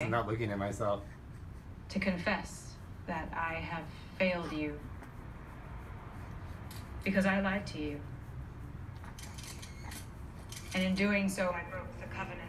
I'm not looking at myself. to confess that I have failed you because I lied to you. And in doing so, I broke the covenant.